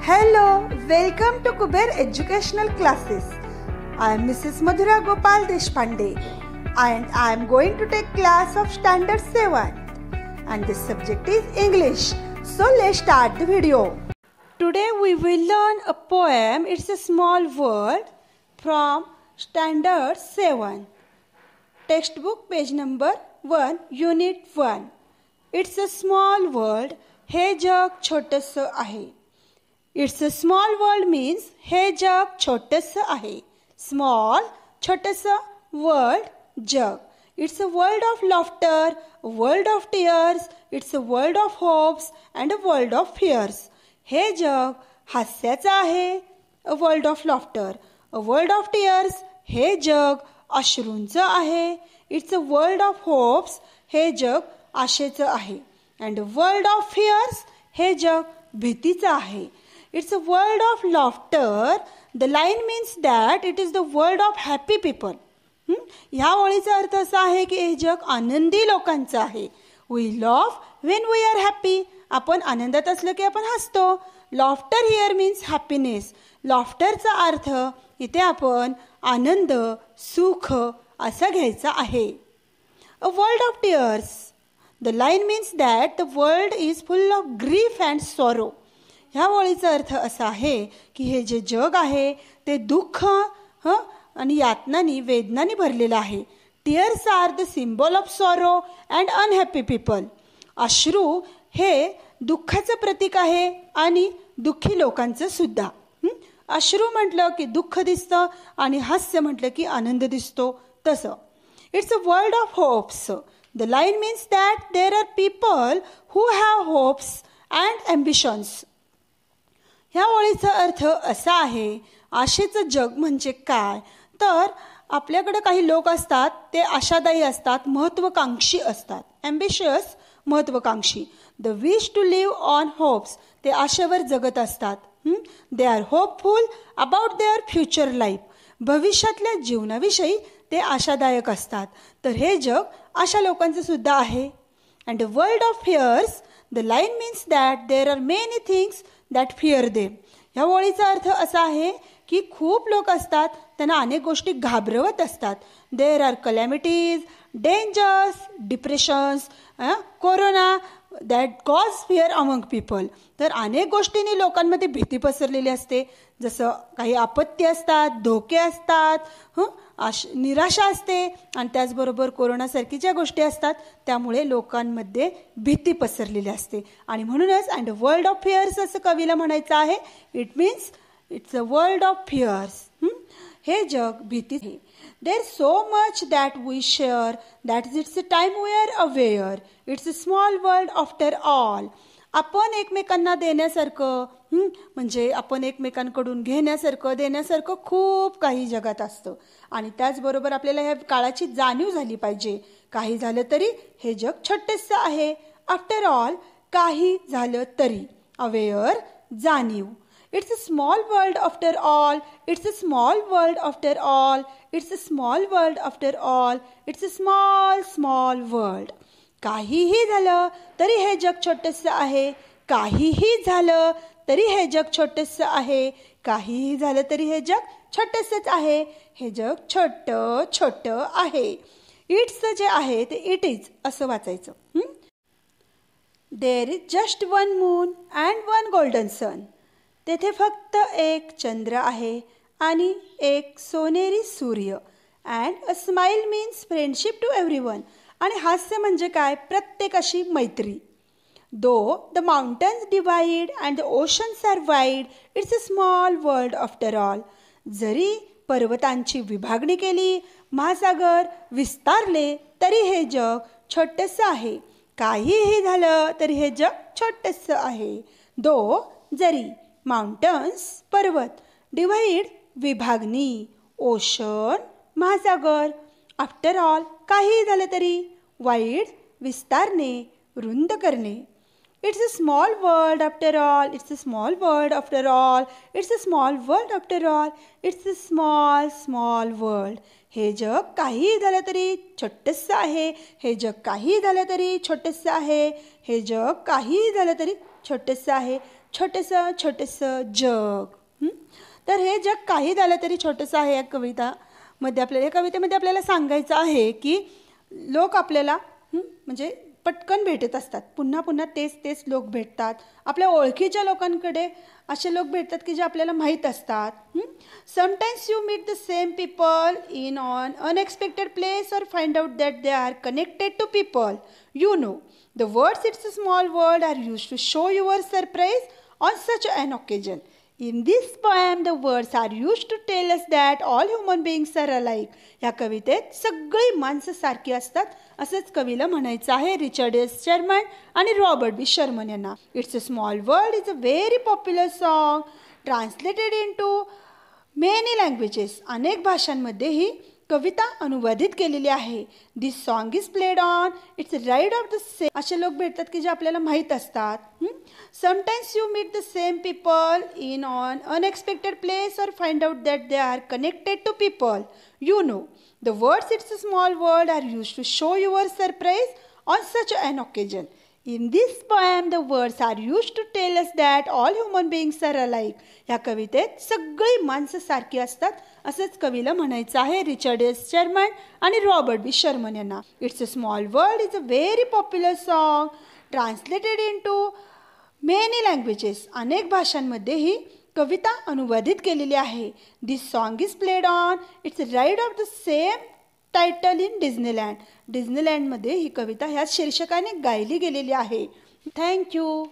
Hello, welcome to Kuber Educational Classes. I am Mrs. Madhura Gopal Deshpande and I am going to take class of Standard 7 and the subject is English. So let's start the video. Today we will learn a poem. It's a small word from Standard 7. Textbook page number 1, Unit 1. It's a small world. हे जग छोटंसं आहे it's a small world means हे जग छोटंसं आहे. Small छोटंसं world जग. It's a world of laughter world of tears it's a world of hopes and a world of fears हे जग हास्याचं आहे अ world of laughter a world of tears हे जग अश्रूंचं आहे. It's a world of hopes हे जग आशेचं आहे. अँड वर्ल्ड ऑफ फिअर्स हे जग भीतीचं आहे. It's a world of laughter the line means that it is the world of happy people ह्या ओळीचा अर्थ असा आहे की हे जग आनंदी लोकांचं आहे. We loaf Wien we R happy आपण आनंदात असलं की आपण हसतो. लॉफ्टर हिअर मीन्स हॅपीनेस लॉफ्टरचा अर्थ इथे आपण आनंद सुख असा घ्यायचा आहे. अ world of tears the line means that the world is full of grief and sorrow ह्या ओळीचा अर्थ असा आहे की हे जे जग आहे ते दुःख ह आणि यातनानी वेदनानी भरलेलं आहे. Tears R the symbol of sorrow and unhappy people अश्रू हे दुःखाचं प्रतीक आहे आणि दुःखी लोकांचं सुद्धा. अश्रू म्हटलं की दुःख दिसतं आणि हास्य म्हटलं की आनंद दिसतो. तसं. It's a world of hopes the line means that there R people who have hopes and ambitions ह्या ओळीचा अर्थ असा आहे आशेचं जग म्हणजे काय? तर आपल्याकडं काही लोक असतात ते आशादायी असतात महत्त्वाकांक्षी असतात. ॲम्बिशियस महत्त्वाकांक्षी. The wish to live on hopes ते आशेवर जगत असतात. They are hopeful about their future life भविष्यातल्या जीवनाविषयी ते आशादायक असतात. तर हे जग अशा लोकांचं सुद्धा आहे. And the world of fears the line means that there are many things that fear them ह्या ओळीचा अर्थ असा आहे की खूप लोक असतात त्यांना अनेक गोष्टी घाबरवत असतात. There are calamities dangers depressions corona that cause fear among people तर अनेक गोष्टींनी लोकांमध्ये भीती पसरलेली असते. जसं काही आपत्ती असतात धोके असतात हं? आश निराशा असते आणि त्याचबरोबर कोरोनासारखी ज्या गोष्टी असतात त्यामुळे लोकांमध्ये भीती पसरलेली असते. आणि म्हणूनच अँड वर्ल्ड ऑफ फिअर्स असं कवीला म्हणायचं आहे. It means it's a world of fears हे? जग भीती आहे. देर so much that we share that it's a time we R aware it's a small world after all आपण एकमेकांना देण्यासारखं म्हणजे आपण एकमेकांकडून घेण्यासारखं देण्यासारखं खूप काही जगात असतं. आणि त्याचबरोबर आपल्याला ह्या काळाची जाणीव झाली पाहिजे. काही झालं तरी हे जग छोटेसं आहे. आफ्टर ऑल काही झालं तरी. अवेअर जाणीव. It's a small world after all it's a small world after all it's a small world after all it's a small small world काहीही झालं तरी हे जग छोटंसं आहे. काहीही झालं तरी हे जग छोटंसं आहे. काहीही झालं तरी हे जग छोटंसंच आहे. हे जग छोटं छोटं आहे. इट्सचं जे आहे ते इट इज असं वाचायचं. There is just one moon and one golden सन तेथे फक्त एक चंद्र आहे आणि एक सोनेरी सूर्य. And a smile means friendship to everyone आणि हास्य म्हणजे काय? प्रत्येकाशी मैत्री. Though the mountains divide and the oceans are wide it's a small world after all जरी पर्वतांची विभागणी केली महासागर विस्तारले तरी हे जग छोटंसं आहे. काहीही झालं तरी हे जग छोटंसं आहे. दो जरी माउंटन्स पर्वत डिवाईड विभागणी ओशन महासागर आफ्टर ऑल काही झालं तरी वाईड विस्तारणे रुंद करणे. It's a small world after all it's a small world after all it's a small world after all it's a small small world हे जग काहीही झालं तरी छोटंसं आहे हे जग काहीही झालं तरी छोटंसं आहे हे जग काहीही झालं तरी छोटंसं आहे छोटंसं छोटंसं जग. तर हे जग काही झालं तरी छोटंसं आहे या कविता. मध्ये आपल्याला या कवितेमध्ये आपल्याला सांगायचं आहे की लोक आपल्याला म्हणजे पटकन भेटत असतात. पुन्हा पुन्हा तेच तेच लोक भेटतात. आपल्या ओळखीच्या लोकांकडे असे लोक भेटतात की जे आपल्याला माहीत असतात. Sometimes you meet the same people in on unexpected place or find out that they are connected to people you know the words it's a small word are use to show your surprise on such an occasion in this poem the words are use to tell us that all human beings are alike ह्या कवितेत सगळी माणसं सारखी असतात असंच कवीला म्हणायचं आहे रिचर्ड एस. शर्मन आणि रॉबर्ट बी. शर्मन यांना. It's a small world is a very popular song translated into many languages अनेक भाषांमध्ये ही कविता अनुवादित केलेली आहे. This song is played on its ride of the same असे लोक भेटतात की जे आपल्याला माहीत असतात. Sometimes you meet the same people in on unexpected place or find out that they are connected to people you know the words it's a small word are use to show your surprise on such an occasion in this poem the words are use to tell us that all human beings are alike ह्या कवितेत सगळी माणसं सारखी असतात. असंच कवीला म्हणायचं आहे रिचर्ड एस शर्मन आणि रॉबर्ट बी शर्मन यांना. It's a small world is a very popular song translated into many languages अनेक भाषांमध्ये ही कविता अनुवादित केलेली आहे. This song is played on its ride of the same title in Disneyland डिझनीलँडमध्ये ही कविता ह्या शीर्षकाने गायली गेलेली आहे. थँक्यू